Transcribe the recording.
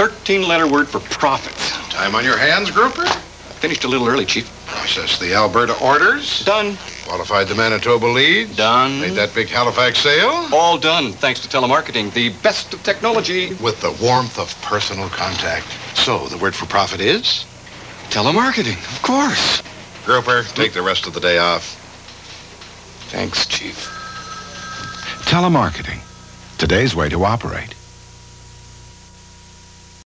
13-letter word for profit. Time on your hands, Grouper? Finished a little early, Chief. Process the Alberta orders. Done. Qualified the Manitoba leads. Done. Made that big Halifax sale. All done, thanks to telemarketing, the best of technology. With the warmth of personal contact. So, the word for profit is? Telemarketing, of course. Grouper, take the rest of the day off. Thanks, Chief. Telemarketing. Today's way to operate.